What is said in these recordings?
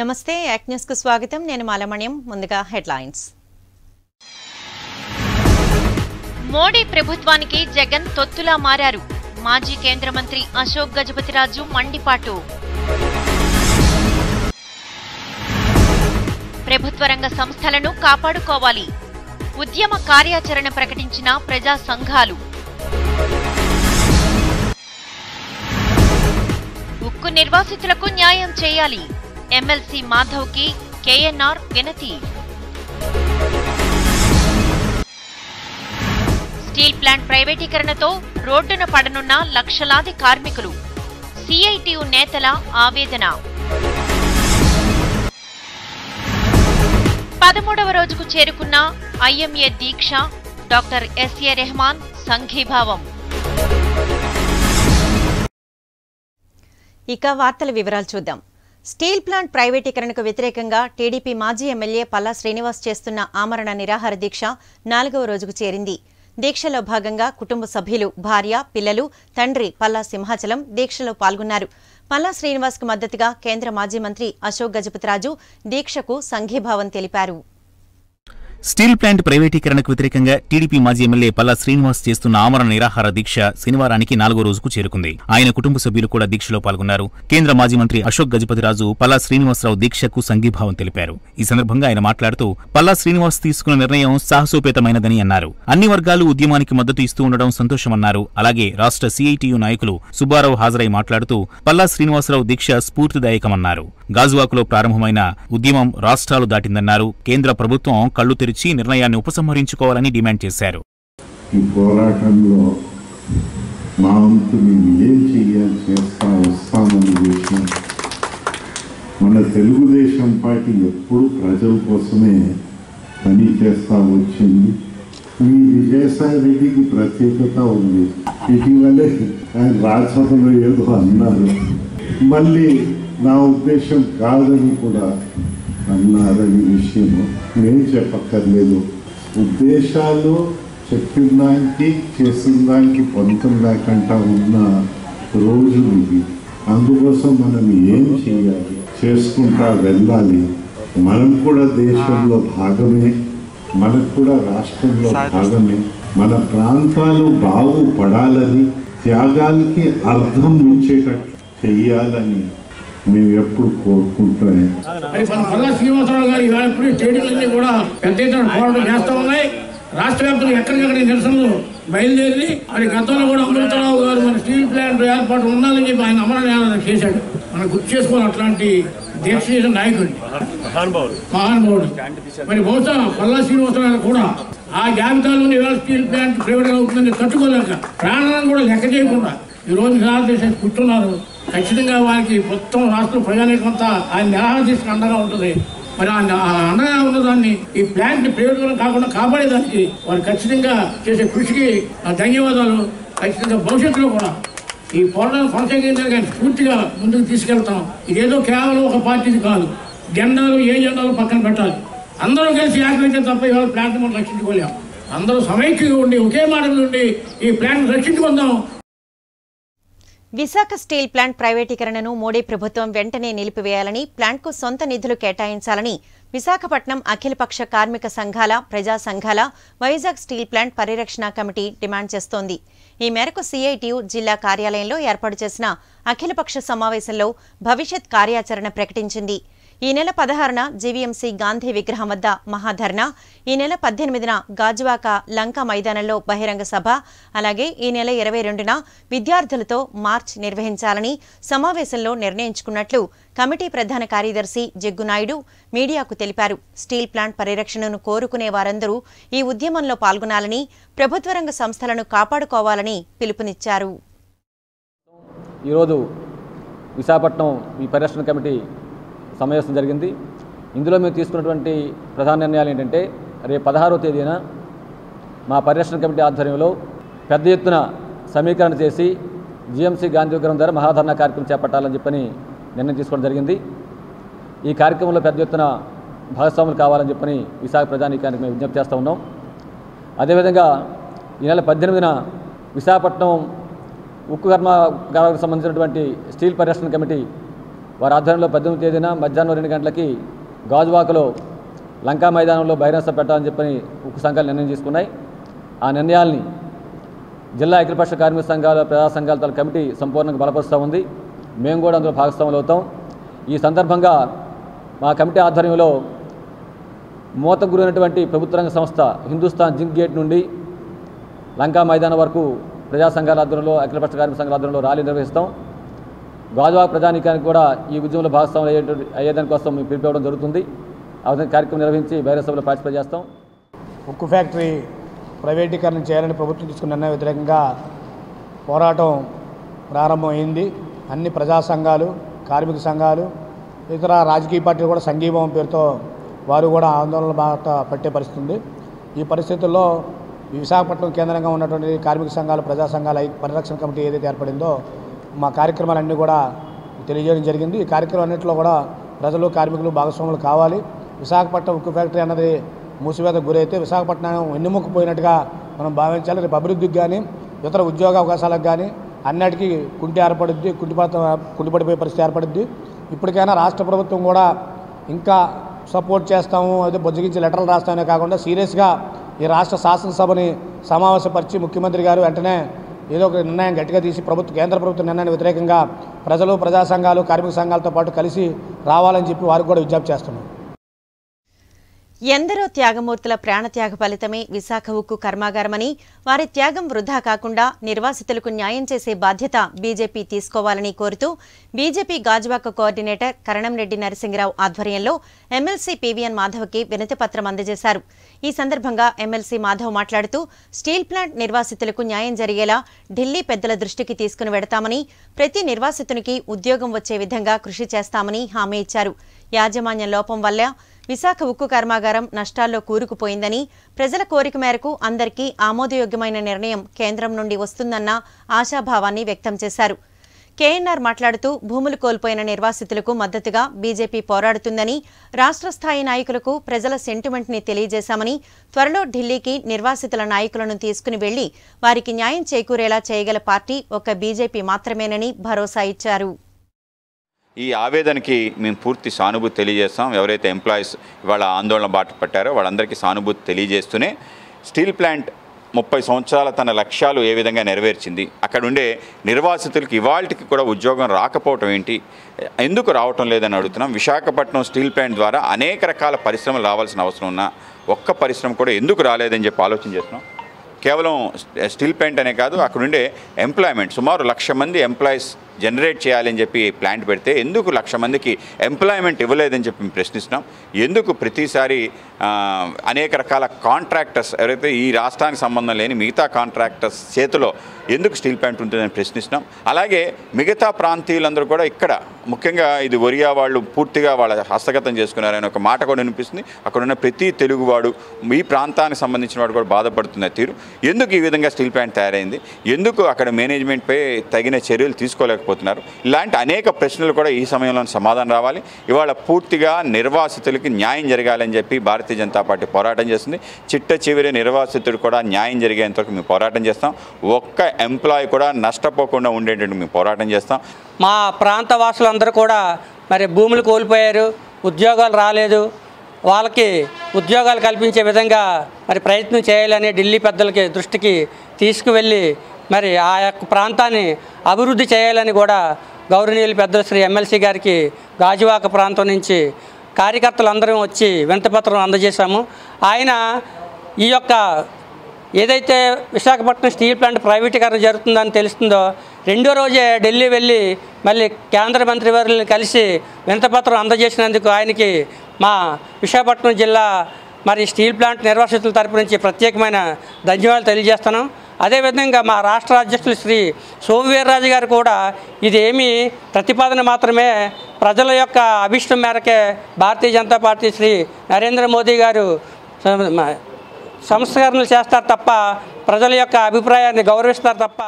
నమస్తే యాక్కు స్వాగతం. నేను మాలమణ్యం. ముందుగా హెడ్లైన్స్. మోడీ ప్రభుత్వానికి జగన్ తొత్తులా మారారు. మాజీ కేంద్ర మంత్రి అశోక్ గజపతిరాజు మండిపాటు. ప్రభుత్వ రంగ సంస్థలను కాపాడుకోవాలి. ఉద్యమ కార్యాచరణ ప్రకటించిన ప్రజా సంఘాలు. ఉక్కు నిర్వాసితులకు న్యాయం చేయాలి. ఎమ్మెల్సీ మాధవ్కి కేఎన్ఆర్ వినతి. స్టీల్ ప్లాంట్ ప్రైవేటీకరణతో రోడ్డున పడనున్న లక్షలాది కార్మికులు. సిఐటియు నేతల ఆవేదన. పదమూడవ రోజుకు చేరుకున్న ఐఎంఏ దీక్ష డాక్టర్ ఎస్ఏ రెహమాన్ సంఘీభావం. ఇక వార్తల వివరాలు చూద్దాం. స్టీల్ ప్లాంట్ ప్రైవేటీకరణకు వ్యతిరేకంగా టీడీపీ మాజీ ఎమ్మెల్యే పల్లా శ్రీనివాస్ చేస్తున్న ఆమరణ నిరాహార దీక్ష నాలుగవ రోజుకు చేరింది. దీక్షలో భాగంగా కుటుంబ సభ్యులు భార్య పిల్లలు తండ్రి పల్లా సింహాచలం దీక్షలో పాల్గొన్నారు. పల్లా శ్రీనివాస్కు మద్దతుగా కేంద్ర మాజీ మంత్రి అశోక్ గజపతిరాజు దీక్షకు సంఘీభావం తెలిపారు. స్టీల్ ప్లాంట్ ప్రైవేటీకరణకు వ్యతిరేకంగా టీడీపీ మాజీ ఎమ్మెల్యే పల్లా శ్రీనివాస్ చేస్తున్న ఆమరణ నిరాహార దీక్ష శనివారానికి నాలుగో రోజుకు చేరుకుంది. ఆయన కుటుంబ సభ్యులు కూడా దీక్షలో పాల్గొన్నారు. కేంద్ర మాజీ మంత్రి అశోక్ గజపతిరాజు పల్లా శ్రీనివాసరావు దీక్షకు సంఘీభావం తెలిపారు. ఈ సందర్భంగా ఆయన మాట్లాడుతూ పల్లా శ్రీనివాస్ తీసుకున్న నిర్ణయం సాహసోపేతమైనదని అన్నారు. అన్ని వర్గాలు ఉద్యమానికి మద్దతు ఇస్తూ ఉండడం సంతోషమన్నారు. అలాగే రాష్ట్ర సిఐటియు నాయకులు సుబ్బారావు హాజరై మాట్లాడుతూ పల్లా శ్రీనివాసరావు దీక్ష స్ఫూర్తిదాయకమన్నారు. గాజువాకులో ప్రారంభమైన ఉద్యమం రాష్ట్రాలు దాటిందన్నారు. కేంద్ర ప్రభుత్వం కళ్ళు తెరిచి నిర్ణయాన్ని ఉపసంహరించుకోవాలని డిమాండ్ చేశారు. ఈ పోరాటంలో మా వంతు మేము ఏం చెయ్యాలి చేస్తా వస్తామని మన తెలుగుదేశం పార్టీ ఎప్పుడు ప్రజల కోసమే పని చేస్తా వచ్చింది. మీ విజయసాయి రెడ్డికి ప్రత్యేకత ఉంది. ఇటీవలే ఆయన రాజ్యసభలో ఏదో అన్నారు. మళ్ళీ నా ఉద్దేశం కాదని కూడా అన్నారని విషయం నేను చెప్పక్కర్లేదు. ఉద్దేశాలు చెప్పిన దానికి చేసిన దానికి పొంతం లేకుండా ఉన్న రోజులు ఇవి అందుకోసం మనం ఏం చేయాలి చేసుకుంటా వెళ్ళాలి. మనం కూడా దేశంలో భాగమే. మనకు కూడా రాష్ట్రంలో భాగమే. మన ప్రాంతాలు బాగుపడాలని త్యాగాలకి అర్థం ఇచ్చేటట్టు చెయ్యాలని మేము ఎప్పుడు పల్లా శ్రీనివాసరావు గారి స్టేడియంలన్నీ కూడా పెద్ద ఎత్తున పోరాటం చేస్తా ఉన్నాయి. రాష్ట్ర వ్యాప్తంగా ఎక్కడికక్కడ నిరసనలు బయలుదేరి మరి గతంలో కూడా అమృతరావు గారు మన స్టీల్ ప్లాంట్ ఏర్పాటు ఉండాలని చెప్పి ఆయన అమరణ చేశాడు. మనం గుర్తు చేసుకోవాలి అట్లాంటి దీక్ష చేసిన నాయకుడిని. మహానుభావుడు. మరి బహుశా పల్లా శ్రీనివాసరావు గారు కూడా ఆ జాబితాలోని ఇవాళ స్టీల్ ప్లాంట్ ప్రైవేట్ అవుతుందని తట్టుకోలేక ప్రాణాలను కూడా లెక్క చేయకుండా ఈ రోజు చేసి కూర్చున్నారు. ఖచ్చితంగా వారికి మొత్తం రాష్ట్ర ప్రజానీకంతా ఆయన నిరాహారం తీసుకుని అండగా ఉంటుంది. మరి ఆ అండగా ఉన్నదాన్ని ఈ ప్లాంట్ ప్రయోజనం కాకుండా కాపాడేదానికి వారు ఖచ్చితంగా చేసే కృషికి ధన్యవాదాలు. ఖచ్చితంగా భవిష్యత్తులో కూడా ఈ పోరాటం కొనసాగించడానికి కానీ పూర్తిగా ముందుకు తీసుకెళ్తాం. ఇదేదో కేవలం ఒక పార్టీది కాదు. జెండాలు ఏ జెండాలు పక్కన పెట్టాలి. అందరూ కలిసి ఏకమైతే తప్ప ఇవాళ ప్లాంట్ మనం రక్షించుకోలేము అందరూ సమైక్యంగా ఉండి ఒకే మాట ఉండి ఈ ప్లాంట్ రక్షించుకుందాం. విశాఖ స్టీల్ ప్లాంట్ ప్రైవేటీకరణను మోడీ ప్రభుత్వం వెంటనే నిలిపివేయాలని ప్లాంట్కు సొంత నిధులు కేటాయించాలని విశాఖపట్నం అఖిలపక్ష కార్మిక సంఘాల ప్రజా సంఘాల వైజాగ్ స్టీల్ ప్లాంట్ పరిరక్షణ కమిటీ డిమాండ్ చేస్తోంది. ఈ మేరకు సిఐటియు జిల్లా కార్యాలయంలో ఏర్పాటు చేసిన అఖిలపక్ష సమావేశంలో భవిష్యత్ కార్యాచరణ ప్రకటించింది. ఈ నెల పదహారున జీవీఎంసీ గాంధీ విగ్రహం వద్ద మహాధర్నా ఈ నెల పద్దెనిమిదిన గాజువాక లంక మైదానంలో బహిరంగ సభ అలాగే ఈ నెల ఇరవై రెండున విద్యార్థులతో మార్చ్ నిర్వహించాలని సమావేశంలో నిర్ణయించుకున్నట్లు కమిటీ ప్రధాన కార్యదర్శి జగ్గునాయుడు మీడియాకు తెలిపారు. స్టీల్ ప్లాంట్ పరిరక్షణను కోరుకునే వారందరూ ఈ ఉద్యమంలో పాల్గొనాలని ప్రభుత్వ రంగ సంస్థలను కాపాడుకోవాలని పిలుపునిచ్చారు. ఈరోజు విశాఖపట్నం ఈ పరిరక్షణ కమిటీ సమావేశం జరిగింది. ఇందులో మేము తీసుకున్నటువంటి ప్రధాన నిర్ణయాలు ఏంటంటే రేపు పదహారవ తేదీన మా పరిరక్షణ కమిటీ ఆధ్వర్యంలో పెద్ద ఎత్తున సమీకరణ చేసి జిఎంసీ గాంధీ విగ్రహం ద్వారా మహాధరణ కార్యక్రమం చేపట్టాలని చెప్పని నిర్ణయం తీసుకోవడం జరిగింది. ఈ కార్యక్రమంలో పెద్ద ఎత్తున భాగస్వాములు కావాలని చెప్పని విశాఖ ప్రజానీకానికి మేము విజ్ఞప్తి చేస్తూ ఉన్నాం. అదేవిధంగా ఈ నెల పద్దెనిమిదిన విశాఖపట్నం ఉక్కు కర్మాగారాలకు సంబంధించినటువంటి స్టీల్ పరిరక్షణ కమిటీ వారి ఆధ్వర్యంలో పద్దెనిమిది తేదీన మధ్యాహ్నం రెండు గంటలకి గాజువాకలో లంకా మైదానంలో బహిరంగ పెట్టాలని చెప్పని ఉక్కు సంఘాలు నిర్ణయం తీసుకున్నాయి. ఆ నిర్ణయాల్ని జిల్లా అఖిలపక్ష కార్మిక సంఘాల ప్రజా సంఘాల తల కమిటీ సంపూర్ణంగా బలపరుస్తూ ఉంది. మేము కూడా అందులో భాగస్వాములు అవుతాం. ఈ సందర్భంగా మా కమిటీ ఆధ్వర్యంలో మూత గురైనటువంటి ప్రభుత్వ రంగ సంస్థ హిందుస్థాన్ జింక్ గేట్ నుండి లంకా మైదానం వరకు ప్రజా సంఘాల ఆధ్వర్యంలో అఖిలపక్ష కార్మిక సంఘాల ఆధ్వర్యంలో ర్యాలీ నిర్వహిస్తాం. గాజువాక ప్రజానికానికి కూడా ఈ ఉద్యమంలో భాగస్వాములు అయ్యే అయ్యేదాని కోసం మేము పిలిపివ్వడం జరుగుతుంది. ఆ విధంగా కార్యక్రమం నిర్వహించి బహిరంగ సభలో పార్టిసిపేట్ చేస్తాం. ఉక్కు ఫ్యాక్టరీ ప్రైవేటీకరణ చేయాలని ప్రభుత్వం తీసుకున్న నిర్ణయం వ్యతిరేకంగా పోరాటం ప్రారంభమైంది. అన్ని ప్రజా సంఘాలు కార్మిక సంఘాలు ఇతర రాజకీయ పార్టీలు కూడా సంఘీభావం పేరుతో వారు కూడా ఆందోళన బాట పట్టే పరిస్థితి ఉంది ఈ పరిస్థితుల్లో విశాఖపట్నం కేంద్రంగా ఉన్నటువంటి కార్మిక సంఘాలు ప్రజా సంఘాల పరిరక్షణ కమిటీ ఏదైతే ఏర్పడిందో మా కార్యక్రమాలన్నీ కూడా తెలియజేయడం జరిగింది. ఈ కార్యక్రమం అన్నింటిలో కూడా ప్రజలు కార్మికులు భాగస్వాములు కావాలి. విశాఖపట్నం ఉక్కు ఫ్యాక్టరీ అన్నది మూసివేత గురైతే విశాఖపట్నం ఎన్నుముక్కుపోయినట్టుగా మనం భావించాలి. రేపు అభివృద్ధికి కానీ ఇతర ఉద్యోగ అవకాశాలకు కానీ అన్నిటికీ కుంటి ఏర్పడుద్ది కుంటిపడ కుంటిపడిపోయే పరిస్థితి ఏర్పడుద్ది. ఇప్పటికైనా రాష్ట్ర ప్రభుత్వం కూడా ఇంకా సపోర్ట్ చేస్తాము. అదే బుజ్జగించి లెటర్లు రాస్తామనే కాకుండా సీరియస్గా ఈ రాష్ట్ర శాసనసభని సమావేశపరిచి ముఖ్యమంత్రి గారు వెంటనే ఏదో ఒక నిర్ణయం గట్టిగా తీసి ప్రభుత్వ కేంద్ర ప్రభుత్వ నిర్ణయానికి వ్యతిరేకంగా ప్రజలు ప్రజా సంఘాలు కార్మిక సంఘాలతో పాటు కలిసి రావాలని చెప్పి వారికి కూడా విజ్ఞప్తి చేస్తున్నాం. ఎందరో త్యాగమూర్తుల ప్రాణత్యాగ ఫలితమే విశాఖ ఉక్కు కర్మాగారమని వారి త్యాగం వృధా కాకుండా నిర్వాసితులకు న్యాయం చేసే బాధ్యత బీజేపీ తీసుకోవాలని కోరుతూ బీజేపీ గాజువాక కోఆర్డినేటర్ కరణంరెడ్డి నరసింహరావు ఆధ్వర్యంలో ఎమ్మెల్సీ పీవీఎన్ మాధవ్కి వినతిపత్రం అందజేశారు. ఈ సందర్భంగా ఎమ్మెల్సీ మాధవ్ మాట్లాడుతూ స్టీల్ ప్లాంట్ నిర్వాసితులకు న్యాయం జరిగేలా ఢిల్లీ పెద్దల దృష్టికి తీసుకుని వెడతామని ప్రతి నిర్వాసితునికి ఉద్యోగం వచ్చే విధంగా కృషి చేస్తామని హామీ ఇచ్చారు. యాజమాన్య లోపం వల్ల విశాఖ ఉక్కు కర్మాగారం నష్టాల్లో కూరుకుపోయిందని ప్రజల కోరిక మేరకు అందరికీ ఆమోదయోగ్యమైన నిర్ణయం కేంద్రం నుండి వస్తుందన్న ఆశాభావాన్ని వ్యక్తం చేశారు. కేఎన్ఆర్ మాట్లాడుతూ భూములు కోల్పోయిన నిర్వాసితులకు మద్దతుగా బీజేపీ పోరాడుతుందని రాష్ట్ర స్థాయి నాయకులకు ప్రజల సెంటిమెంట్ని తెలియజేశామని త్వరలో ఢిల్లీకి నిర్వాసితుల నాయకులను తీసుకుని వెళ్ళి వారికి న్యాయం చేకూరేలా చేయగల పార్టీ ఒక బీజేపీ మాత్రమేనని భరోసా ఇచ్చారు. ఈ ఆవేదనకి మేము పూర్తి సానుభూతి తెలియజేస్తాం. ఎవరైతే ఎంప్లాయీస్ ఇవాళ ఆందోళన బాట పట్టారో వాళ్ళందరికీ సానుభూతి తెలియజేస్తూనే స్టీల్ ప్లాంట్ ముప్పై సంవత్సరాల తన లక్ష్యాలు ఏ విధంగా నెరవేర్చింది. అక్కడుండే నిర్వాసితులకి ఇవాళకి కూడా ఉద్యోగం రాకపోవటం ఏంటి? ఎందుకు రావటం లేదని అడుగుతున్నాం. విశాఖపట్నం స్టీల్ ప్లాంట్ ద్వారా అనేక రకాల పరిశ్రమలు రావాల్సిన అవసరం ఉన్నా ఒక్క పరిశ్రమ కూడా ఎందుకు రాలేదని చెప్పి ఆలోచన చేస్తున్నాం. కేవలం స్టీల్ ప్లాంట్ అనే కాదు అక్కడుండే ఎంప్లాయ్మెంట్ సుమారు లక్ష మంది ఎంప్లాయీస్ జనరేట్ చేయాలని చెప్పి ప్లాంట్ పెడితే ఎందుకు లక్ష మందికి ఎంప్లాయ్మెంట్ ఇవ్వలేదని చెప్పి మేము ప్రశ్నిస్తున్నాం. ఎందుకు ప్రతిసారి అనేక రకాల కాంట్రాక్టర్స్ ఎవరైతే ఈ రాష్ట్రానికి సంబంధం లేని మిగతా కాంట్రాక్టర్స్ చేతిలో ఎందుకు స్టీల్ ప్లాంట్ ఉంటుందని ప్రశ్నిస్తున్నాం. అలాగే మిగతా ప్రాంతీయులందరూ కూడా ఇక్కడ ముఖ్యంగా ఇది ఒరియా వాళ్ళు పూర్తిగా వాళ్ళ హస్తగతం చేసుకున్నారని ఒక మాట కూడా వినిపిస్తుంది. అక్కడ ఉన్న ప్రతి తెలుగువాడు ఈ ప్రాంతానికి సంబంధించిన వాడు కూడా బాధపడుతున్న తీరు. ఎందుకు ఈ విధంగా స్టీల్ ప్లాంట్ తయారైంది? ఎందుకు అక్కడ మేనేజ్మెంట్పై తగిన చర్యలు తీసుకోలేకపోతున్నారు ఇలాంటి అనేక ప్రశ్నలు కూడా ఈ సమయంలో సమాధానం రావాలి. ఇవాళ పూర్తిగా నిర్వాసితులకి న్యాయం జరగాలని చెప్పి భారతీయ జనతా పార్టీ పోరాటం చేస్తుంది. చిట్ట చివరి నిర్వాసితుడు కూడా న్యాయం జరిగేంత వరకు మేము పోరాటం చేస్తాం. ఒక్క ఎంప్లాయీ కూడా నష్టపోకుండా ఉండేటట్టు మేము పోరాటం చేస్తాం. మా ప్రాంత వాసులందరూ కూడా మరి భూములు కోల్పోయారు ఉద్యోగాలు రాలేదు. వాళ్ళకి ఉద్యోగాలు కల్పించే విధంగా మరి ప్రయత్నం చేయాలని ఢిల్లీ పెద్దలకి దృష్టికి తీసుకువెళ్ళి మరి ఆ యొక్క ప్రాంతాన్ని అభివృద్ధి చేయాలని కూడా గౌరవనీయులు పెద్దలు శ్రీ ఎమ్మెల్సీ గారికి గాజువాక ప్రాంతం నుంచి కార్యకర్తలందరం వచ్చి వింతపత్రం అందజేశాము. ఆయన ఈ యొక్క ఏదైతే విశాఖపట్నం స్టీల్ ప్లాంట్ ప్రైవేటీకరణ జరుగుతుందని తెలుస్తుందో రెండో రోజే ఢిల్లీ వెళ్ళి మళ్ళీ కేంద్ర మంత్రి వారిని కలిసి వింతపత్రం అందజేసినందుకు ఆయనకి మా విశాఖపట్నం జిల్లా మరి స్టీల్ ప్లాంట్ నిర్వాసితుల తరపు నుంచి ప్రత్యేకమైన ధన్యవాదాలు తెలియజేస్తున్నాం. అదేవిధంగా మా రాష్ట్ర అధ్యక్షులు శ్రీ సోమవీర్రాజు గారు కూడా ఇదేమి ప్రతిపాదన మాత్రమే ప్రజల యొక్క అభిష్టం మేరకే భారతీయ జనతా పార్టీ శ్రీ నరేంద్ర మోదీ గారు సంస్కరణలు చేస్తారు తప్ప ప్రజల యొక్క అభిప్రాయాన్ని గౌరవిస్తారు తప్ప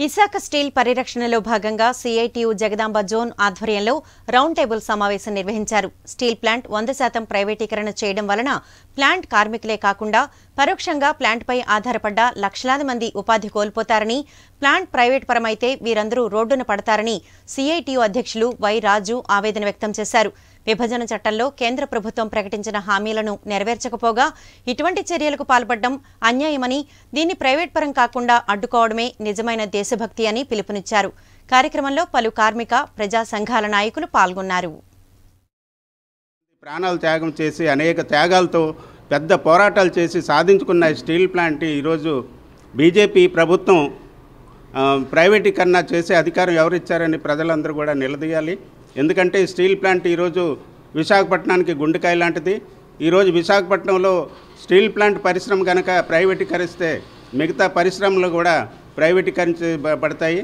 విశాఖ స్టీల్ పరిరక్షణలో భాగంగా సిఐటియు జగదాంబ జోన్ ఆధ్వర్యంలో రౌండ్ టేబుల్ సమావేశం నిర్వహించారు. స్టీల్ ప్లాంట్ వంద శాతం ప్రైవేటీకరణ చేయడం వలన ప్లాంట్ కార్మికులే కాకుండా పరోక్షంగా ప్లాంట్పై ఆధారపడ్డ లక్షలాది మంది ఉపాధి కోల్పోతారని ప్లాంట్ ప్రైవేట్ పరమైతే వీరందరూ రోడ్డున పడతారని సిఐటియు అధ్యక్షులు వై రాజు ఆవేదన వ్యక్తం చేశారు. విభజన చట్టంలో కేంద్ర ప్రభుత్వం ప్రకటించిన హామీలను నెరవేర్చకపోగా ఇటువంటి చర్యలకు పాల్పడడం అన్యాయమని దీన్ని ప్రైవేట్ పరం కాకుండా అడ్డుకోవడమే నిజమైన దేశభక్తి అని పిలుపునిచ్చారు. కార్యక్రమంలో పలు కార్మిక ప్రజా సంఘాల నాయకులు పాల్గొన్నారు. ప్రాణాలు త్యాగం చేసి అనేక త్యాగాలతో పెద్ద పోరాటాలు చేసి సాధించుకున్న ఈ స్టీల్ ప్లాంట్ ఈరోజు బీజేపీ ప్రభుత్వం ప్రైవేటీకరణ చేసే అధికారం ఎవరిచ్చారని ప్రజలందరూ కూడా నిలదీయాలి. ఎందుకంటే స్టీల్ ప్లాంట్ ఈరోజు విశాఖపట్నానికి గుండెకాయ లాంటిది. ఈరోజు విశాఖపట్నంలో స్టీల్ ప్లాంట్ పరిశ్రమ కనుక ప్రైవేటీకరిస్తే మిగతా పరిశ్రమలు కూడా ప్రైవేటీకరించబడతాయి.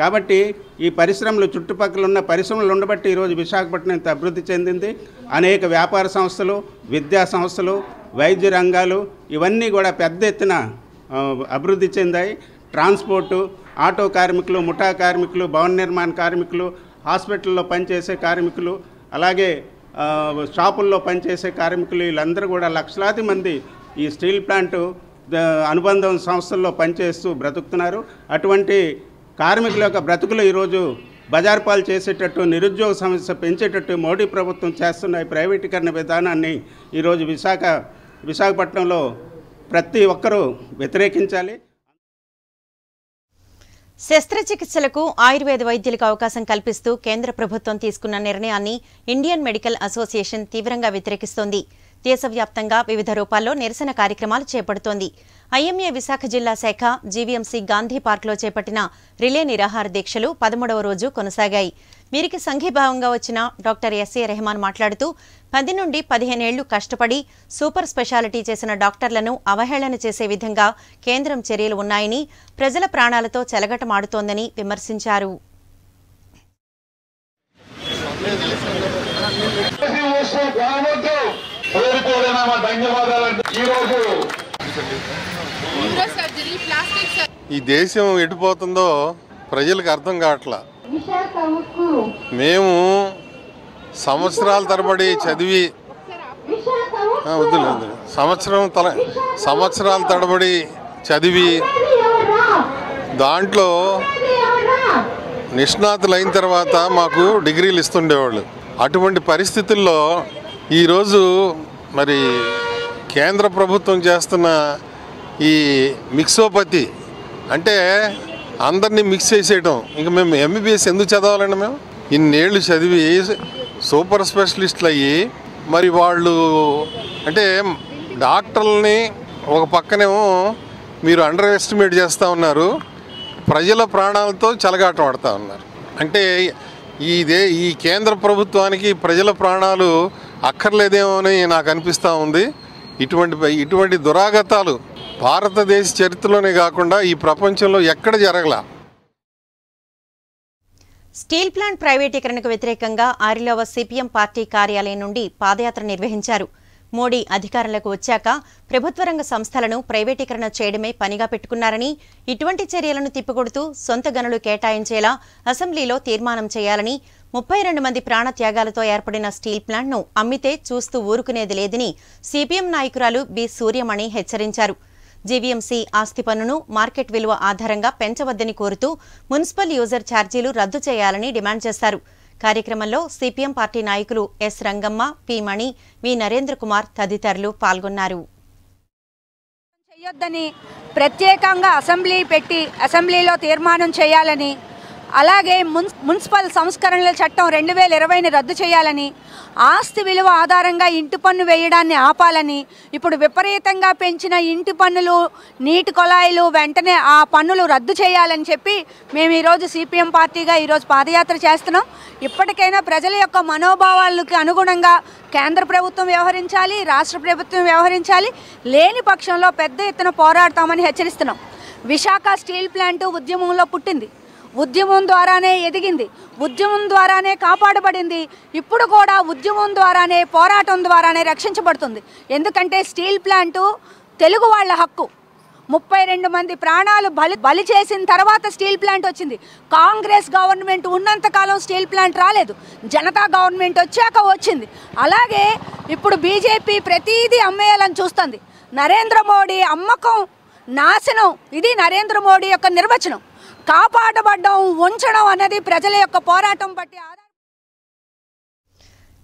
కాబట్టి ఈ పరిశ్రమలు చుట్టుపక్కల ఉన్న పరిశ్రమలు ఉండబట్టి ఈరోజు విశాఖపట్నం ఇంత అభివృద్ధి చెందింది. అనేక వ్యాపార సంస్థలు విద్యా సంస్థలు వైద్య రంగాలు ఇవన్నీ కూడా పెద్ద ఎత్తున అభివృద్ధి చెందాయి. ట్రాన్స్పోర్టు ఆటో కార్మికులు ముఠా కార్మికులు భవన నిర్మాణ కార్మికులు హాస్పిటల్లో పనిచేసే కార్మికులు అలాగే షాపుల్లో పనిచేసే కార్మికులు వీళ్ళందరూ కూడా లక్షలాది మంది ఈ స్టీల్ ప్లాంటు అనుబంధం సంస్థల్లో పనిచేస్తూ బ్రతుకుతున్నారు. అటువంటి కార్మికుల యొక్క బ్రతుకులు ఈరోజు బజార్పాలు చేసేటట్టు నిరుద్యోగ సమస్య పెంచేటట్టు మోడీ ప్రభుత్వం చేస్తున్న ఈ ప్రైవేటీకరణ విధానాన్ని ఈరోజు విశాఖ విశాఖపట్నంలో ప్రతి ఒక్కరూ వ్యతిరేకించాలి. శస్త్రచికిత్సలకు ఆయుర్వేద వైద్యులకు అవకాశం కల్పిస్తూ కేంద్ర ప్రభుత్వం తీసుకున్న నిర్ణయాన్ని ఇండియన్ మెడికల్ అసోసియేషన్ తీవ్రంగా వ్యతిరేకిస్తోంది. దేశవ్యాప్తంగా వివిధ రూపాల్లో నిరసన కార్యక్రమాలు చేపడుతోంది. ఐఎంఏ విశాఖ జిల్లా శాఖ జీవీఎంసీ గాంధీ పార్క్లో చేపట్టిన రిలే నిరాహార దీక్షలు పదమూడవ రోజు కొనసాగాయి. వీరికి సంఘీభావంగా వచ్చిన డాక్టర్ ఎస్ఏ రెహమాన్ మాట్లాడుతూ పది నుండి పదిహేనేళ్ళు కష్టపడి సూపర్ స్పెషాలిటీ చేసిన డాక్టర్లను అవహేళన చేసే విధంగా కేంద్రం చర్యలు ఉన్నాయని ప్రజల ప్రాణాలతో చెలగటమాడుతోందని విమర్శించారు. ఈ దేశం ఎటుపోతుందో ప్రజలకు అర్థం కావట్లా. మేము సంవత్సరాల తరబడి చదివి వద్దులే వద్దులే. సంవత్సరం తల సంవత్సరాల తరబడి చదివి దాంట్లో నిష్ణాతులు అయిన తర్వాత మాకు డిగ్రీలు ఇస్తుండేవాళ్ళు. అటువంటి పరిస్థితుల్లో ఈరోజు మరి కేంద్ర ప్రభుత్వం చేస్తున్న ఈ మిక్సోపతి అంటే అందరినీ మిక్స్ చేసేయటం. ఇంకా మేము ఎంబీబీఎస్ ఎందుకు చదవాలండి మేము? ఇన్నేళ్ళు చదివి సూపర్ స్పెషలిస్టులు అయ్యి మరి వాళ్ళు అంటే డాక్టర్లని ఒక పక్కనేమో మీరు అండర్ ఎస్టిమేట్ చేస్తూ ఉన్నారు. ప్రజల ప్రాణాలతో చలగాటం ఆడుతూ ఉన్నారు. అంటే ఇదే ఈ కేంద్ర ప్రభుత్వానికి ప్రజల ప్రాణాలు అక్కర్లేదేమో అని నాకు అనిపిస్తూ ఉంది. ఇటువంటి ఇటువంటి దురాగతాలు భారతదేశ చరిత్రలోనే కాకుండా ఈ ప్రపంచంలో ఎక్కడ జరగల. స్టీల్ ప్లాంట్ ప్రైవేటీకరణకు వ్యతిరేకంగా ఆరిలోవ సిపిఎం పార్టీ కార్యాలయం నుండి పాదయాత్ర నిర్వహించారు. మోడీ అధికారంలోకి వచ్చాక ప్రభుత్వ రంగ సంస్థలను ప్రైవేటీకరణ చేయడమే పనిగా పెట్టుకున్నారని ఇటువంటి చర్యలను తిప్పికొడుతూ సొంత గనులు కేటాయించేలా అసెంబ్లీలో తీర్మానం చేయాలని ముప్పై రెండు మంది ప్రాణత్యాగాలతో ఏర్పడిన స్టీల్ ప్లాంట్ను అమ్మితే చూస్తూ ఊరుకునేది లేదని సిపిఎం నాయకురాలు బి సూర్యమణి హెచ్చరించారు. జీవీఎంసీ ఆస్తి పన్నును మార్కెట్ విలువ ఆధారంగా పెంచవద్దని కోరుతూ మున్సిపల్ యూజర్ ఛార్జీలు రద్దు చేయాలని డిమాండ్ చేశారు. కార్యక్రమంలో సిపిఎం పార్టీ నాయకులు S Rangamma P Mani V Narendra Kumar తదితరులు పాల్గొన్నారు. చేయొద్దని ప్రత్యేకంగా అసెంబ్లీ పెట్టి అసెంబ్లీలో తీర్మానం చేయాలని అలాగే మున్ మున్సిపల్ సంస్కరణల చట్టం రెండు వేల ఇరవైని రద్దు చేయాలని ఆస్తి విలువ ఆధారంగా ఇంటి పన్ను వేయడాన్ని ఆపాలని ఇప్పుడు విపరీతంగా పెంచిన ఇంటి పన్నులు నీటి కొలాయిలు వెంటనే ఆ పన్నులు రద్దు చేయాలని చెప్పి మేము ఈరోజు సిపిఎం పార్టీగా ఈరోజు పాదయాత్ర చేస్తున్నాం. ఇప్పటికైనా ప్రజల యొక్క మనోభావాలకు అనుగుణంగా కేంద్ర ప్రభుత్వం వ్యవహరించాలి రాష్ట్ర ప్రభుత్వం వ్యవహరించాలి లేని పక్షంలో పెద్ద ఎత్తున పోరాడతామని హెచ్చరిస్తున్నాం. విశాఖ స్టీల్ ప్లాంటు ఉద్యమంలో పుట్టింది. ఉద్యమం ద్వారానే ఎదిగింది. ఉద్యమం ద్వారానే కాపాడబడింది. ఇప్పుడు కూడా ఉద్యమం ద్వారానే పోరాటం ద్వారానే రక్షించబడుతుంది. ఎందుకంటే స్టీల్ ప్లాంటు తెలుగు వాళ్ళ హక్కు. ముప్పై రెండు మంది ప్రాణాలు బలి బలి చేసిన తర్వాత స్టీల్ ప్లాంట్ వచ్చింది. కాంగ్రెస్ గవర్నమెంట్ ఉన్నంతకాలం స్టీల్ ప్లాంట్ రాలేదు. జనతా గవర్నమెంట్ వచ్చాక వచ్చింది. అలాగే ఇప్పుడు బీజేపీ ప్రతిదీ అమ్మేయాలని చూస్తుంది. నరేంద్ర మోడీ అమ్మకం నాశనం. ఇది నరేంద్ర మోడీ యొక్క నిర్వచనం. కాపాడబడ్డం ఉంచడం అనేది ప్రజల యొక్క పోరాటం బట్టి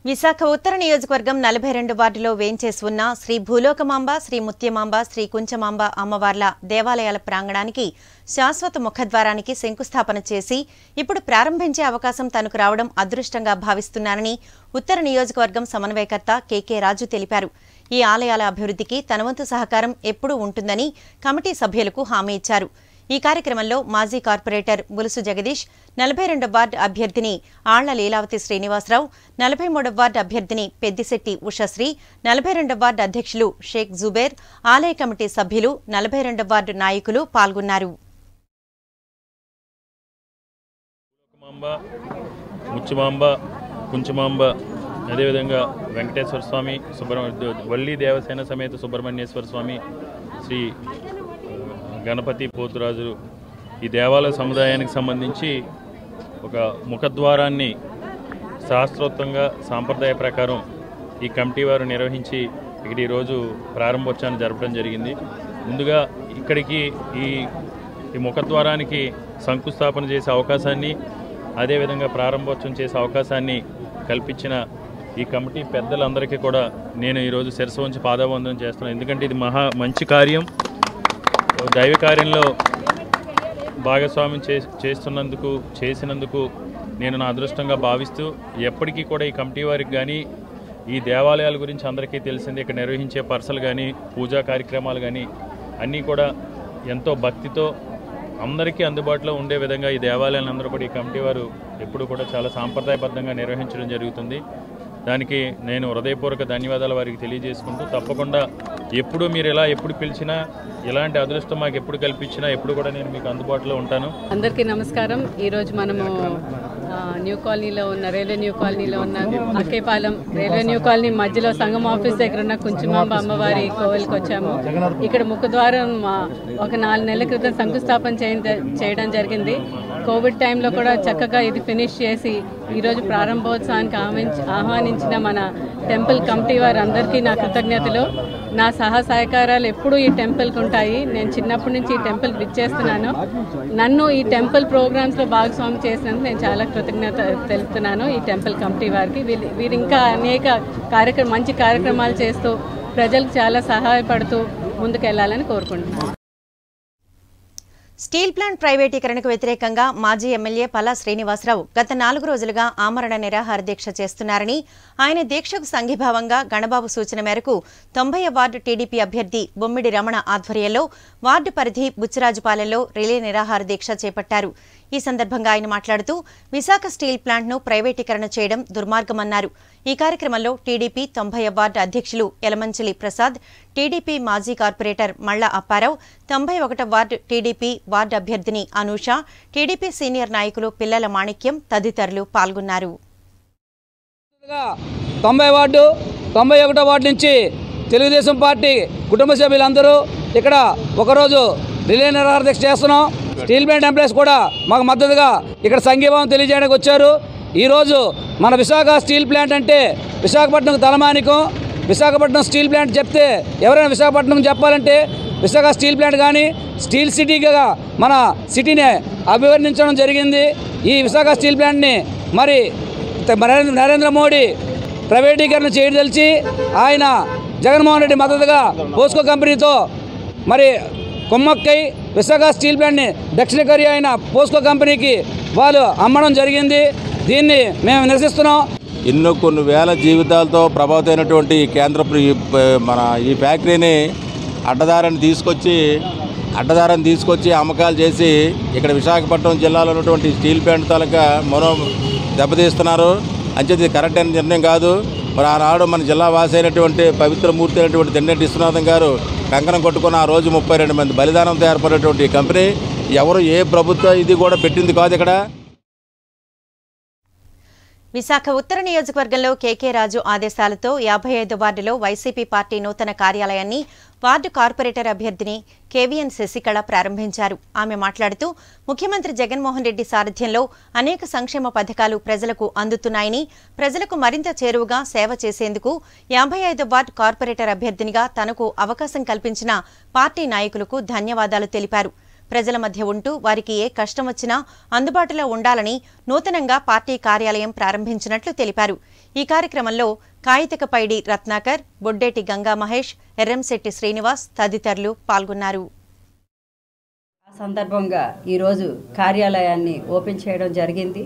విశాఖ ఉత్తర నియోజకవర్గం నలభై రెండు వార్డులో వేంచేసి ఉన్న శ్రీ భూలోకమాంబ శ్రీ ముత్యమాంబ శ్రీ కుంచమాంబ అమ్మవార్ల దేవాలయాల ప్రాంగణానికి శాశ్వత ముఖద్వారానికి శంకుస్థాపన చేసి ఇప్పుడు ప్రారంభించే అవకాశం తనకు రావడం అదృష్టంగా భావిస్తున్నానని ఉత్తర నియోజకవర్గం సమన్వయకర్త కెకే రాజు తెలిపారు. ఈ ఆలయాల అభివృద్ధికి తనవంతు సహకారం ఎప్పుడూ ఉంటుందని కమిటీ సభ్యులకు హామీ ఇచ్చారు. ఈ కార్యక్రమంలో మాజీ కార్పొరేటర్ బులుసు జగదీష్ నలభై రెండవ వార్డు అభ్యర్థిని ఆళ్ళ లీలావతి శ్రీనివాసరావు నలభై మూడవ వార్డు అభ్యర్థిని పెద్దిశెట్టి ఉషశ్రీ నలభై రెండవ వార్డు అధ్యక్షులు షేక్ జుబేర్ ఆలయ కమిటీ సభ్యులు నలభై రెండవ వార్డు నాయకులు పాల్గొన్నారు. ముచ్చుమాంబ కుంచుమాంబ అదేవిధంగా వెంకటేశ్వర స్వామి సుబ్రహ్మ వల్లి దేవసేన సమేత సుబ్రహ్మణ్యేశ్వర స్వామి శ్రీ గణపతి పోతురాజు ఈ దేవాలయ సముదాయానికి సంబంధించి ఒక ముఖద్వారాన్ని శాస్త్రోత్తంగా సాంప్రదాయ ప్రకారం ఈ కమిటీ వారు నిర్వహించి ఇక్కడ ఈరోజు ప్రారంభోత్సవాన్ని జరపడం జరిగింది. ముందుగా ఇక్కడికి ఈ ఈ ముఖద్వారానికి శంకుస్థాపన చేసే అవకాశాన్ని అదేవిధంగా ప్రారంభోత్సవం చేసే అవకాశాన్ని కల్పించిన ఈ కమిటీ పెద్దలందరికీ కూడా నేను ఈరోజు శిరస్సు ఉంచి పాదాబంధనం చేస్తున్నాను. ఎందుకంటే ఇది మహా మంచి కార్యం. దైవ కార్యంలో భాగస్వామ్యం చే చేస్తున్నందుకు చేసినందుకు నేను నా అదృష్టంగా భావిస్తూ ఎప్పటికీ కూడా ఈ కమిటీ వారికి కానీ ఈ దేవాలయాల గురించి అందరికీ తెలిసింది ఇక్కడ నిర్వహించే పర్సలు కానీ పూజా కార్యక్రమాలు కానీ అన్నీ కూడా ఎంతో భక్తితో అందరికీ అందుబాటులో ఉండే విధంగా ఈ దేవాలయాలను అందరూ కూడా ఈ కమిటీ వారు ఎప్పుడు కూడా చాలా సాంప్రదాయబద్ధంగా నిర్వహించడం జరుగుతుంది. దానికి నేను హృదయపూర్వక ధన్యవాదాలు వారికి తెలియజేసుకుంటూ తప్పకుండా ఎప్పుడు మీరు ఎలా ఎప్పుడు పిలిచినా ఇలాంటి అదృష్టం మాకు ఎప్పుడు కల్పించినా ఎప్పుడు కూడా నేను మీకు అందుబాటులో ఉంటాను. అందరికీ నమస్కారం. ఈరోజు మనము న్యూ కాలనీలో ఉన్న రైల్వే న్యూ కాలనీలో ఉన్న అక్కేపాలెం రైల్వే న్యూ కాలనీ మధ్యలో సంఘం ఆఫీస్ దగ్గర ఉన్న కుంచుమాంబ అమ్మవారి కోవిల్కి వచ్చాము. ఇక్కడ ముఖద్వారం ఒక నాలుగు నెలల క్రితం శంకుస్థాపన చేయ- చేయడం జరిగింది. కోవిడ్ టైంలో కూడా చక్కగా ఇది ఫినిష్ చేసి ఈరోజు ప్రారంభోత్సవానికి ఆహ్వానించి ఆహ్వానించిన మన టెంపుల్ కమిటీ వారందరికీ నా కృతజ్ఞతలు. నా సహా సహకారాలు ఎప్పుడూ ఈ టెంపుల్కి ఉంటాయి. నేను చిన్నప్పటి నుంచి ఈ టెంపుల్ విచ్చేస్తున్నాను నన్ను ఈ టెంపుల్ ప్రోగ్రామ్స్లో భాగస్వామి చేసినందుకు నేను చాలా కృతజ్ఞత తెలుపుతున్నాను ఈ టెంపుల్ కమిటీ వారికి. వీళ్ళు వీరు ఇంకా అనేక కార్యక్రమ మంచి కార్యక్రమాలు చేస్తూ ప్రజలకు చాలా సహాయపడుతూ ముందుకెళ్ళాలని కోరుకుంటున్నాను. స్టీల్ ప్లాంట్ ప్రైవేటీకరణకు వ్యతిరేకంగా మాజీ ఎమ్మెల్యే పలా శ్రీనివాసరావు గత నాలుగు రోజులుగా ఆమరణ నిరాహార దీక్ష చేస్తున్నారని ఆయన దీక్షకు సంఘీభావంగా గణబాబు సూచన మేరకు తొంభై వార్డు టీడీపీ అభ్యర్థి బొమ్మిడి రమణ ఆధ్వర్యంలో వార్డు పరిధి బుచ్చిరాజుపాలెంలో రిలే నిరాహార దీక్ష చేపట్టారు. ఈ సందర్భంగా ఆయన మాట్లాడుతూ విశాఖ స్టీల్ ప్లాంట్ను ప్రైవేటీకరణ చేయడం దుర్మార్గమన్నారు. ఈ కార్యక్రమంలో టీడీపీ తొంభై వార్డు అధ్యక్షులు యలమంచిలి ప్రసాద్ టీడీపీ మాజీ కార్పొరేటర్ మళ్ళ అప్పారావు తొంభై ఒకట వార్డు టీడీపీ వార్డు అభ్యర్థిని అనూష టీడీపీ సీనియర్ నాయకులు పిల్లల మాణిక్యం తదితరులు పాల్గొన్నారు. తొంభై వార్డు తొంభై ఒకటో వార్డు నుంచి తెలుగుదేశం పార్టీ కుటుంబ సభ్యులందరూ ఇక్కడ ఒకరోజు రిలే నిరాదీక్ష చేస్తున్నాం. స్టీల్ ప్లాంట్ ఎంప్లాయీస్ కూడా మాకు మద్దతుగా ఇక్కడ సంఘీభావం తెలియజేయడానికి వచ్చారు. ఈరోజు మన విశాఖ స్టీల్ ప్లాంట్ అంటే విశాఖపట్నం తలమానికం. విశాఖపట్నం స్టీల్ ప్లాంట్ చెప్తే ఎవరైనా విశాఖపట్నం చెప్పాలంటే విశాఖ స్టీల్ ప్లాంట్ కానీ స్టీల్ సిటీగా మన సిటీని అభివర్ణించడం జరిగింది. ఈ విశాఖ స్టీల్ ప్లాంట్ని మరి నరేంద్ర మోడీ ప్రైవేటీకరణ చేయదలిచి ఆయన జగన్మోహన్ రెడ్డి మద్దతుగా పోస్కో కంపెనీతో మరి కొమ్మక్కై విశాఖ స్టీల్ ప్లాంట్ని దక్షిణ కొరియా అయిన పోస్కో కంపెనీకి వాళ్ళు అమ్మడం జరిగింది. దీన్ని మేము నిరసిస్తున్నాం. ఎన్నో కొన్ని వేల జీవితాలతో ప్రభావితమైనటువంటి ఈ కేంద్ర ఈ మన ఈ ఫ్యాక్టరీని అడ్డదారిని తీసుకొచ్చి అడ్డదారిని తీసుకొచ్చి అమ్మకాలు చేసి ఇక్కడ విశాఖపట్నం జిల్లాలో ఉన్నటువంటి స్టీల్ ప్లాంట్ తాలూకా మనో దెబ్బతీస్తున్నారు. అంచేది కరెక్ట్ అయిన నిర్ణయం కాదు. మరి ఆనాడు మన జిల్లా వాసి అయినటువంటి పవిత్రమూర్తి అయినటువంటి దిన్నెట్టి విశ్వనాథం గారు కంకణం కొట్టుకున్న ఆ రోజు ముప్పై రెండు మంది బలిదానంతో ఏర్పడినటువంటి కంపెనీ. ఎవరు ఏ ప్రభుత్వ ఇది కూడా పెట్టింది కాదు ఇక్కడ. విశాఖ ఉత్తర నియోజకవర్గంలో కేకే రాజు ఆదేశాలతో యాభై ఐదు వార్డులో వైసీపీ పార్టీ నూతన కార్యాలయాన్ని వార్డు కార్పొరేటర్ అభ్యర్థిని కేవీఎన్ శశికళ ప్రారంభించారు. ఆమె మాట్లాడుతూ ముఖ్యమంత్రి జగన్మోహన్ రెడ్డి సారథ్యంలో అనేక సంక్షేమ పథకాలు ప్రజలకు అందుతున్నాయని ప్రజలకు మరింత చేరువుగా సేవ చేసేందుకు యాభై ఐదు వార్డు కార్పొరేటర్ అభ్యర్థినిగా తనకు అవకాశం కల్పించిన పార్టీ నాయకులకు ధన్యవాదాలు తెలిపారు. ప్రజల మధ్య ఉంటూ వారికి ఏ కష్టం వచ్చినా అందుబాటులో ఉండాలని నూతనంగా పార్టీ కార్యాలయం ప్రారంభించినట్లు తెలిపారు. ఈ కార్యక్రమంలో కాయితక పైడి రత్నాకర్ బొడ్డేటి గంగా మహేష్ ఎర్రంశెట్టి శ్రీనివాస్ తదితరులు పాల్గొన్నారు. సందర్భంగా ఈరోజు కార్యాలయాన్ని ఓపెన్ చేయడం జరిగింది.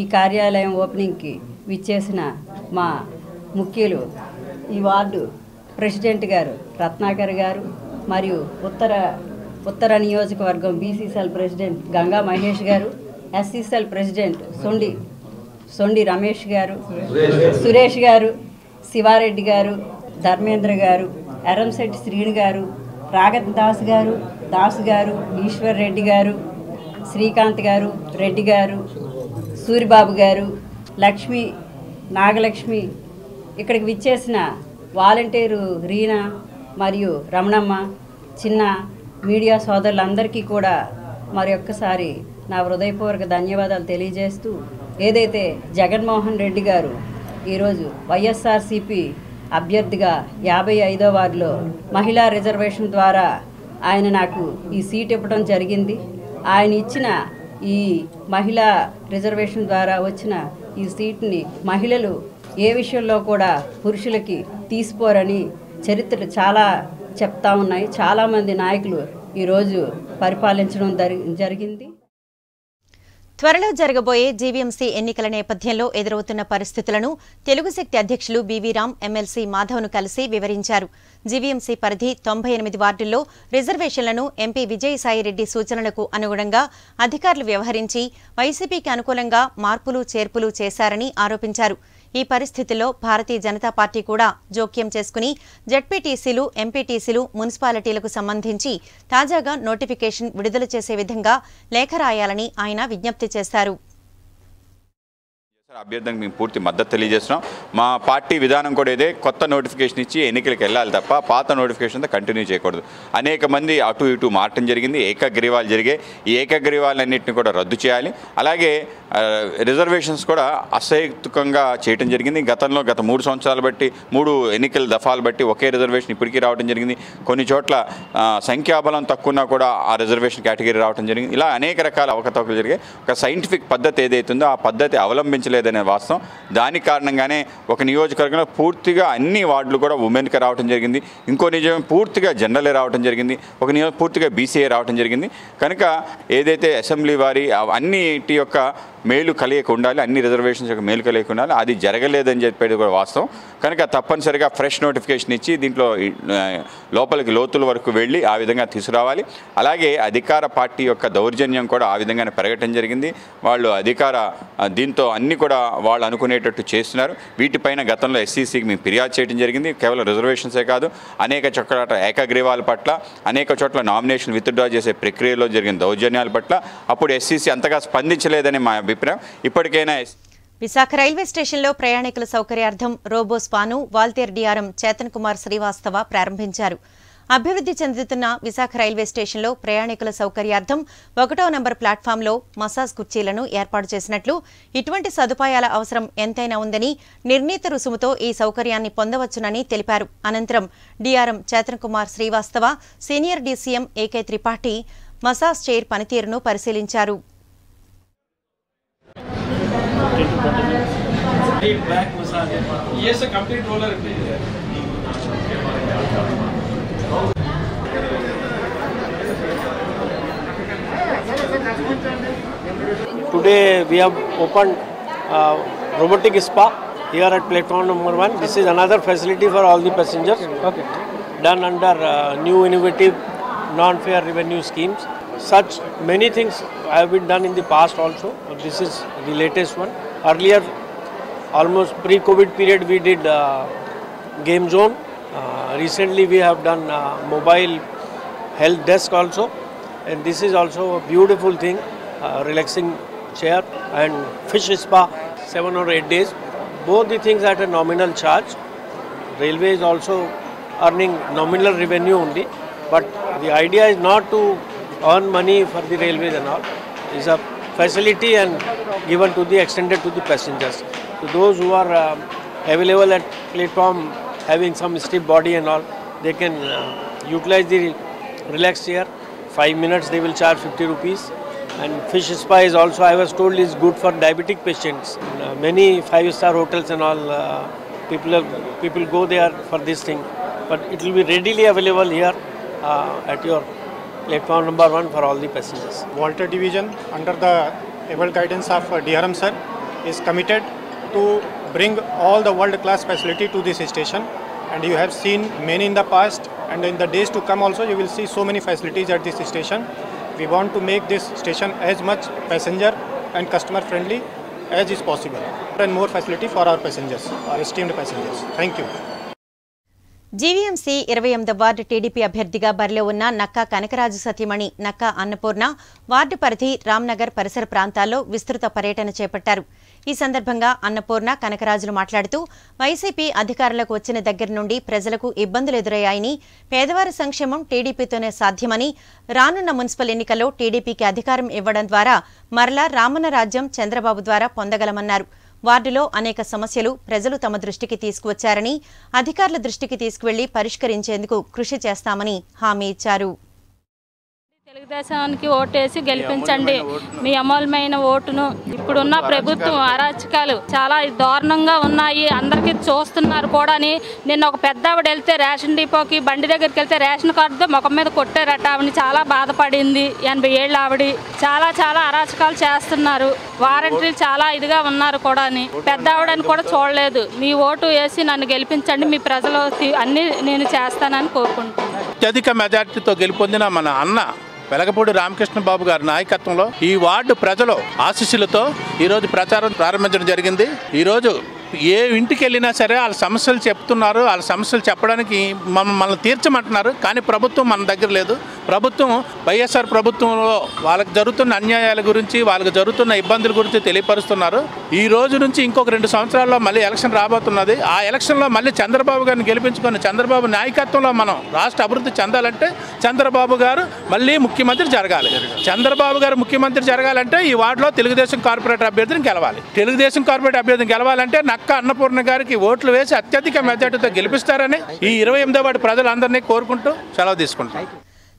ఈ కార్యాలయం ఓపెనింగ్కి విచ్చేసిన మా ముఖ్యులు ఈ వార్డు ప్రెసిడెంట్ గారు రత్నాకర్ గారు మరియు ఉత్తర ఉత్తర నియోజకవర్గం BC cell president Ganga Mahesh గారు SC cell president Sondi Sondi Ramesh గారు సురేష్ గారు శివారెడ్డి గారు ధర్మేంద్ర గారు ఎరంశెట్టి శ్రీను గారు రాగత్ దాస్ గారు దాస్ గారు ఈశ్వర్ రెడ్డి గారు శ్రీకాంత్ గారు రెడ్డి గారు సూరిబాబు గారు లక్ష్మి నాగలక్ష్మి ఇక్కడికి విచ్చేసిన వాలంటీరు రీనా మరియు రమణమ్మ చిన్న మీడియా సోదరులందరికీ కూడా మరి ఒక్కసారి నా హృదయపూర్వక ధన్యవాదాలు తెలియజేస్తూ ఏదైతే జగన్మోహన్ రెడ్డి గారు ఈరోజు వైఎస్ఆర్సిపి అభ్యర్థిగా యాభై ఐదో వార్డులో మహిళా రిజర్వేషన్ ద్వారా ఆయన నాకు ఈ సీట్ ఇవ్వడం జరిగింది. ఆయన ఇచ్చిన ఈ మహిళా రిజర్వేషన్ ద్వారా వచ్చిన ఈ సీట్ని మహిళలు ఏ విషయంలో కూడా పురుషులకి తీసిపోరని చరిత్ర చాలా చెప్తా ఉన్నాయి. చాలామంది నాయకులు ఈరోజు పరిపాలించడం జరిగింది. త్వరలో జరగబోయే జీవీఎంసీ ఎన్నికల నేపథ్యంలో ఎదురవుతున్న పరిస్థితులను తెలుగు శక్తి అధ్యక్షులు బీవీరామ్ ఎమ్మెల్సీ మాధవ్ను కలిసి వివరించారు. జీవీఎంసీ పరిధి తొంభై ఎనిమిది వార్డుల్లో రిజర్వేషన్లను ఎంపీ విజయసాయిరెడ్డి సూచనలకు అనుగుణంగా అధికారులు వ్యవహరించి వైసీపీకి అనుకూలంగా మార్పులు చేర్పులు చేశారని ఆరోపించారు. ఈ పరిస్థితుల్లో భారతీయ జనతా పార్టీ కూడా జోక్యం చేసుకుని జడ్పీటీసీలు ఎంపీటీసీలు మున్సిపాలిటీలకు సంబంధించి తాజాగా నోటిఫికేషన్ విడుదల చేసే విధంగా లేఖ రాయాలని ఆయన విజ్ఞప్తి చేశారు. అభ్యర్థనకు మేము పూర్తి మద్దతు తెలియజేస్తున్నాం. మా పార్టీ విధానం కూడా ఇదే. కొత్త నోటిఫికేషన్ ఇచ్చి ఎన్నికలకు వెళ్ళాలి తప్ప పాత నోటిఫికేషన్తో కంటిన్యూ చేయకూడదు. అనేక మంది అటు ఇటు మారటం జరిగింది. ఏకగ్రీవాలు జరిగాయి. ఈ ఏకగ్రీవాలన్నింటినీ కూడా రద్దు చేయాలి. అలాగే రిజర్వేషన్స్ కూడా అసహేతుకంగా చేయటం జరిగింది. గతంలో గత మూడు సంవత్సరాలు బట్టి మూడు ఎన్నికల దఫాలు బట్టి ఒకే రిజర్వేషన్ ఇప్పటికీ రావడం జరిగింది. కొన్ని చోట్ల సంఖ్యాబలం తక్కువన్నా కూడా ఆ రిజర్వేషన్ కేటగిరీ రావడం జరిగింది. ఇలా అనేక రకాల అవకతవకలు జరిగాయి. ఒక సైంటిఫిక్ పద్ధతి ఏదైతుందో ఆ పద్ధతి అవలంబించలేదు లేదనే వాస్తవం. దాని కారణంగానే ఒక నియోజకవర్గంలో పూర్తిగా అన్ని వార్డులు కూడా ఉమెన్కి రావడం జరిగింది. ఇంకో నిజం పూర్తిగా జనరలే రావడం జరిగింది. ఒక నియోజక పూర్తిగా బీసీఏ రావడం జరిగింది. కనుక ఏదైతే అసెంబ్లీ వారి అన్నిటి యొక్క మేలు కలియక ఉండాలి అన్ని రిజర్వేషన్స్ యొక్క మేలు కలియక ఉండాలి. అది జరగలేదని చెప్పేది కూడా వాస్తవం. కనుక తప్పనిసరిగా ఫ్రెష్ నోటిఫికేషన్ ఇచ్చి దీంట్లో లోపలికి లోతుల వరకు వెళ్ళి ఆ విధంగా తీసుకురావాలి. అలాగే అధికార పార్టీ యొక్క దౌర్జన్యం కూడా ఆ విధంగానే పెరగటం జరిగింది. వాళ్ళు అధికార దీంతో అన్ని కూడా వాళ్ళు అనుకునేటట్టు చేస్తున్నారు. వీటిపైన గతంలో ఎస్సీసీకి మేము ఫిర్యాదు చేయడం జరిగింది. కేవలం రిజర్వేషన్సే కాదు అనేక చోట్ల ఏకగ్రీవాల పట్ల అనేక చోట్ల నామినేషన్ విత్డ్రా చేసే ప్రక్రియలో జరిగిన దౌర్జన్యాల పట్ల అప్పుడు ఎస్సీసీ అంతగా స్పందించలేదని మా అభిప్రాయం? ఇప్పటికైనా విశాఖ రైల్వే స్టేషన్లో ప్రయాణికుల సౌకర్యార్థం రోబో స్పాను వాల్తేర్ డిఆర్ఎం చేతన్ కుమార్ శ్రీవాస్తవ ప్రారంభించారు. అభివృద్ధి చెందుతున్న విశాఖ రైల్వే స్టేషన్లో ప్రయాణికుల సౌకర్యార్థం ఒకటో నంబర్ ప్లాట్ఫామ్లో మసాజ్ కుర్చీలను ఏర్పాటు చేసినట్లు ఇటువంటి సదుపాయాల అవసరం ఎంతైనా ఉందని నిర్ణీత రుసుముతో ఈ సౌకర్యాన్ని పొందవచ్చునని తెలిపారు. అనంతరం DRM Chetan Kumar Srivastava senior DCM A K Tripathi massage chair పనితీరును పరిశీలించారు. deep back massage. A complete roller. Today we have opened uh, robotic spa here at platform number one. This is another facility for all the passengers. Okay. Done under uh, new innovative non-fare revenue schemes. Such many things have been done in the past also. This is the latest one. Earlier almost pre-COVID period, we did uh, game zone. Uh, recently, we have done uh, mobile health desk also, and this is also a beautiful thing, uh, relaxing chair and fish spa. seven or eight days. Both the things at a nominal charge. Railway is also earning nominal revenue only, but the idea is not to earn money for the railways and all. It's a facility and given to the extended to the passengers. So those who are um, available at platform having some stiff body and all, they can uh, utilize the relaxed chair. Five minutes they will charge 50 rupees. And fish spa is also, I was told, is good for diabetic patients. Uh, many five-star hotels and all, uh, people people go there for this thing. But it will be readily available here uh, at your platform number one for all the passengers. Walter Division, under the able guidance of uh, DRM sir, is committed to bring all the world-class facility to this station. And you have seen many in the past, and in the days to come also, you will see so many facilities at this station. We want to make this station as much passenger and customer friendly as is possible, and more facility for our passengers, our esteemed passengers. Thank you. GVMC ఇరవై ఎనిమిది ward TDP అభ్యర్థిగా బరిలో ఉన్న నక్కా కనకరాజు సతీమణి Nakka Annapurna ward పరిధి రామ్నగర్ పరిసర ప్రాంతాల్లో విస్తృత పర్యటన చేపట్టారు ఈ సందర్భంగా అన్నపూర్ణ కనకరాజులు మాట్లాడుతూ వైసీపీ అధికారులకు వచ్చిన దగ్గర నుండి ప్రజలకు ఇబ్బందులు ఎదురయ్యాయని పేదవారి సంక్షేమం టీడీపీతోనే సాధ్యమని రానున్న మున్సిపల్ ఎన్నికల్లో టీడీపీకి అధికారం ఇవ్వడం ద్వారా మరలా రామన్న రాజ్యం చంద్రబాబు ద్వారా పొందగలమన్నారు. వార్డులో అనేక సమస్యలు ప్రజలు తమ దృష్టికి తీసుకువచ్చారని అధికారుల దృష్టికి తీసుకువెళ్ళి పరిష్కరించేందుకు కృషి చేస్తామని హామీ ఇచ్చారు. తెలుగుదేశానికి ఓటేసి గెలిపించండి. మీ అమూల్యమైన ఓటును. ఇప్పుడున్న ప్రభుత్వం అరాచకాలు. చాలా దారుణంగా ఉన్నాయి. అందరికీ చూస్తున్నారు కూడా అని. నిన్న ఒక పెద్ద ఆవిడ వెళ్తే రేషన్ డిపోకి బండి దగ్గరికి వెళ్తే రేషన్ కార్డుతో ముఖం మీద కొట్టారట. ఆవిడ చాలా బాధపడింది. ఎనభై ఏళ్ళ ఆవిడ. చాలా చాలా అరాచకాలు చేస్తున్నారు. వారంటీలు చాలా ఇదిగా ఉన్నారు కూడా అని. పెద్ద ఆవిడని కూడా చూడలేదు. మీ ఓటు వేసి నన్ను గెలిపించండి. మీ ప్రజలు అన్ని నేను చేస్తానని కోరుకుంటున్నాను. అత్యధిక మెజార్టీతో గెలుపొందిన మన అన్న వెలగపూడి రామకృష్ణ బాబు గారి నాయకత్వంలో ఈ వార్డు ప్రజలు ఆశీస్సులతో ఈరోజు ప్రచారం ప్రారంభించడం జరిగింది. ఈరోజు ఏ ఇంటికి వెళ్ళినా సరే వాళ్ళ సమస్యలు చెప్తున్నారు వాళ్ళ సమస్యలు చెప్పడానికి మన మనల్ని తీర్చమంటున్నారు కానీ ప్రభుత్వం మన దగ్గర లేదు. ప్రభుత్వం వైఎస్ఆర్ ప్రభుత్వంలో వాళ్ళకి జరుగుతున్న అన్యాయాల గురించి వాళ్ళకి జరుగుతున్న ఇబ్బందుల గురించి తెలియపరుస్తున్నారు. ఈ రోజు నుంచి ఇంకొక రెండు సంవత్సరాల్లో మళ్ళీ ఎలక్షన్ రాబోతున్నది. ఆ ఎలక్షన్లో మళ్ళీ చంద్రబాబు గారిని గెలిపించుకొని చంద్రబాబు నాయకత్వంలో మనం రాష్ట్ర అభివృద్ధి చెందాలంటే చంద్రబాబు గారు మళ్ళీ ముఖ్యమంత్రి జరగాలి. చంద్రబాబు గారు ముఖ్యమంత్రి జరగాలంటే ఈ వార్డులో తెలుగుదేశం కార్పొరేటర్ అభ్యర్థిని గెలవాలి. తెలుగుదేశం కార్పొరేటర్ అభ్యర్థిని గెలవాలంటే నక్క అన్నపూర్ణ గారికి ఓట్లు వేసి అత్యధిక మెజార్టీతో గెలిపిస్తారని ఈ ఇరవై ఎనిమిదో వాటి ప్రజలందరినీ కోరుకుంటూ సెలవు తీసుకుంటాం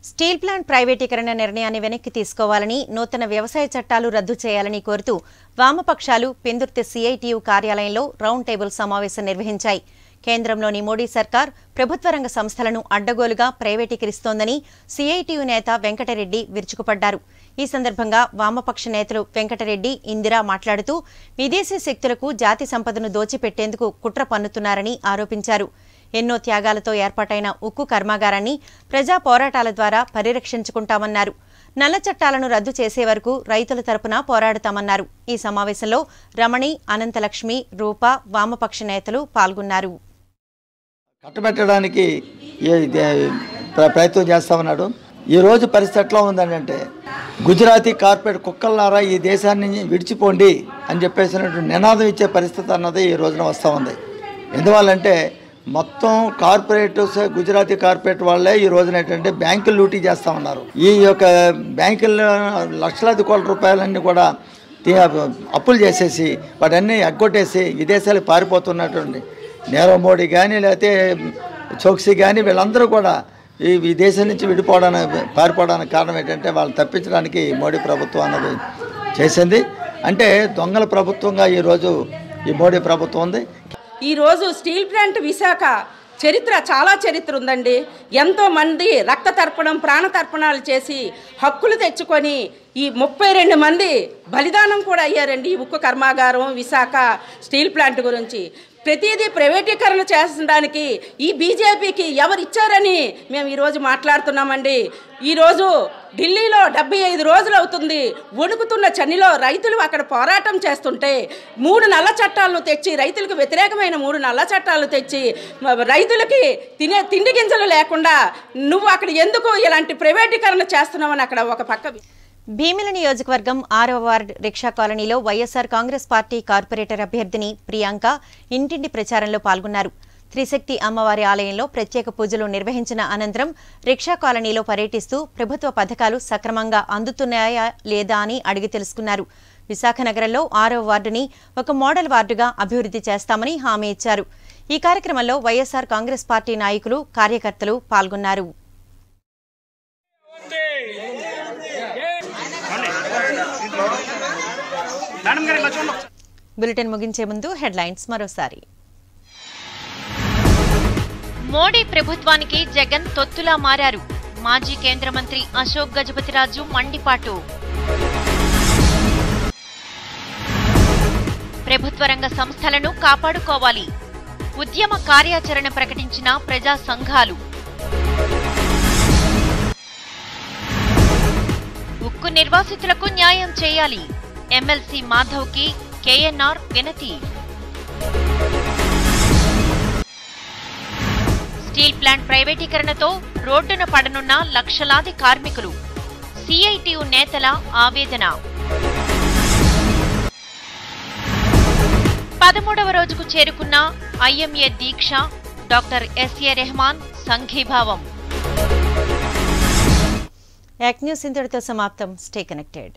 స్టీల్ ప్లాంట్ ప్రైవేటీకరణ నిర్ణయాన్ని వెనక్కి తీసుకోవాలని నూతన వ్యవసాయ చట్టాలు రద్దు చేయాలని కోరుతూ వామపక్షాలు పెందుర్తి సిఐటియు కార్యాలయంలో రౌండ్ టేబుల్ సమావేశం నిర్వహించాయి. కేంద్రంలోని మోడీ సర్కార్ ప్రభుత్వ రంగ సంస్థలను అడ్డగోలుగా ప్రైవేటీకరిస్తోందని సిఐటియు నేత వెంకటరెడ్డి విరుచుకుపడ్డారు. ఈ సందర్భంగా వామపక్ష నేతలు వెంకటరెడ్డి ఇందిరా మాట్లాడుతూ విదేశీ శక్తులకు జాతి సంపదను దోచిపెట్టేందుకు కుట్ర పన్నుతున్నారని ఆరోపించారు. ఎన్నో త్యాగాలతో ఏర్పాటైన ఉక్కు కర్మాగారాన్ని ప్రజా పోరాటాల ద్వారా పరిరక్షించుకుంటామన్నారు. నల్ల చట్టాలను రద్దు చేసే వరకు రైతుల తరపున పోరాడతామన్నారు. ఈ సమావేశంలో రమణి అనంతలక్ష్మి రూప వామపక్ష నేతలు పాల్గొన్నారు. కట్టబెట్టడానికి ప్రయత్నం చేస్తామన్నాడు. ఈ రోజు పరిస్థితి ఎట్లా అంటే గుజరాతీ కార్పొరేట్ కుక్కల్లారా ఈ దేశాన్ని విడిచిపోండి అని చెప్పేసినటువంటి నినాదం ఇచ్చే పరిస్థితి అన్నది ఈ రోజున వస్తూ ఉంది. ఎందువల్లంటే మొత్తం కార్పొరేటర్స్ గుజరాతీ కార్పొరేట్ వాళ్ళే ఈ రోజున ఏంటంటే బ్యాంకులు లూటీ చేస్తూ ఉన్నారు. ఈ యొక్క బ్యాంకుల్లో లక్షలాది కోట్ల రూపాయలన్నీ కూడా అప్పులు చేసేసి వాటన్నీ ఎగ్గొట్టేసి విదేశాలకు పారిపోతున్నటువంటి నీరవ్ మోడీ కానీ లేకపోతే చోక్సీ కానీ వీళ్ళందరూ కూడా ఈ ఈ దేశం నుంచి విడిపోవడానికి పారిపోవడానికి కారణం ఏంటంటే వాళ్ళు తప్పించడానికి మోడీ ప్రభుత్వం అన్నది చేసింది. అంటే దొంగల ప్రభుత్వంగా ఈరోజు ఈ మోడీ ప్రభుత్వం ఉంది. ఈరోజు స్టీల్ ప్లాంట్ విశాఖ చరిత్ర చాలా చరిత్ర ఉందండి. ఎంతో మంది రక్త తర్పణం ప్రాణ తర్పణాలు చేసి హక్కులు తెచ్చుకొని ఈ ముప్పై రెండు మంది బలిదానం కూడా అయ్యారండి ఈ ఉక్కు కర్మాగారం విశాఖ స్టీల్ ప్లాంట్ గురించి. ప్రతిదీ ప్రైవేటీకరణ చేసడానికి ఈ బీజేపీకి ఎవరు ఇచ్చారని మేము ఈరోజు మాట్లాడుతున్నామండి. ఈరోజు ఢిల్లీలో డెబ్బై ఐదు రోజులు అవుతుంది. వణుకుతున్న చనిలో రైతులు అక్కడ పోరాటం చేస్తుంటే మూడు నల్ల చట్టాలను తెచ్చి రైతులకు వ్యతిరేకమైన మూడు నల్ల చట్టాలు తెచ్చి రైతులకి తినే తిండి గింజలు లేకుండా నువ్వు అక్కడ ఎందుకు ఇలాంటి ప్రైవేటీకరణ చేస్తున్నావని అక్కడ ఒక పక్క భీమిల నియోజకవర్గం ఆరవ వార్డ్ రిక్షా కాలనీలో వైఎస్సార్ కాంగ్రెస్ పార్టీ కార్పొరేటర్ అభ్యర్థిని ప్రియాంక ఇంటింటి ప్రచారంలో పాల్గొన్నారు. త్రిశక్తి అమ్మవారి ఆలయంలో ప్రత్యేక పూజలు నిర్వహించిన అనంతరం రిక్షా కాలనీలో పర్యటిస్తూ ప్రభుత్వ పథకాలు సక్రమంగా అందుతున్నాయా లేదా అని అడిగి తెలుసుకున్నారు. విశాఖ నగరంలో ఆరవ వార్డుని ఒక మోడల్ వార్డుగా అభివృద్ధి చేస్తామని హామీ ఇచ్చారు. ఈ కార్యక్రమంలో వైఎస్సార్ కాంగ్రెస్ పార్టీ నాయకులు కార్యకర్తలు పాల్గొన్నారు. బులెటిన్ ముగించే ముందు హెడ్లైన్స్ మరోసారి. మోడీ ప్రభుత్వానికి జగన్ తొత్తులా మారారు. మాజీ కేంద్ర మంత్రి అశోక్ గజపతిరాజు మండిపాటు. ప్రభుత్వ రంగ సంస్థలను కాపాడుకోవాలి. ఉద్యమ కార్యాచరణ ప్రకటించిన ప్రజా సంఘాలు. ఉక్కు నిర్వాసితులకు న్యాయం చేయాలి. ఎమ్మెల్సీ మాధవ్కి కేఎన్ఆర్ వినతి. స్టీల్ ప్లాంట్ ప్రైవేటీకరణతో రోడ్డున పడనున్న లక్షలాది కార్మికులు. సిఐటియు నేతల ఆవేదన. పదమూడవ రోజుకు చేరుకున్న ఐఎంఏ దీక్ష డాక్టర్ ఎస్ఏ రెహమాన్ సంఘీభావం. యాక్ న్యూస్ ఇంతటితో సమాప్తం. Stay connected.